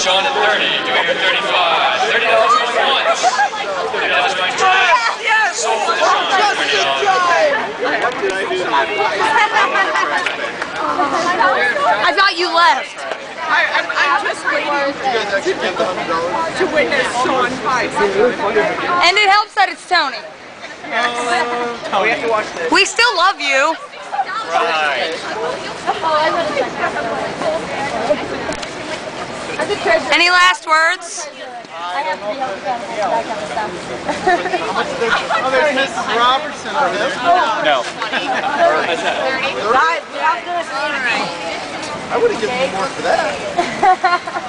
30. Do we have 35? $30 going once. $30 going twice. Yes! Sold for Sean. I thought you left. I, I'm, I'm just waiting to witness Sean fight. And it helps that it's Tony. Oh, we have to watch this. We still love you. Right. Any last words? Oh, there's Mrs. Robertson on this. No. I would have given you more for that.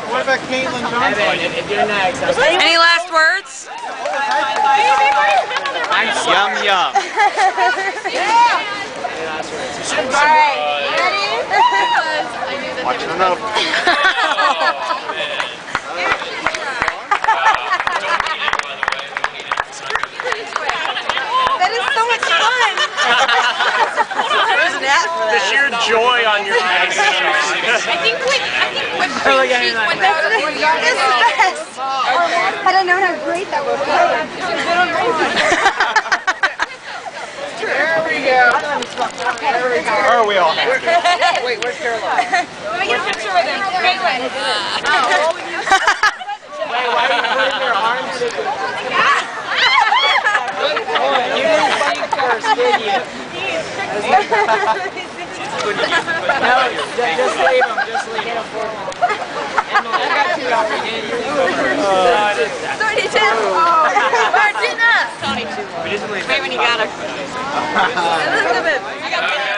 What about Caitlin Johnson? Any last words? Yum yum. Alright, ready? Watching enough. That is so much fun. There's an ad for The that. sheer joy on your face. I think when I think when Green Sheet went down, It's the best. Had I known how great that would be. There we go. There we go. Or are we all happy? Wait, where's Caroline? Let me get a picture with him. Caitlin. Wait, why are you putting your arms in You didn't think first, did you? no, just, just leave him. Just leave him. got her. Elizabeth.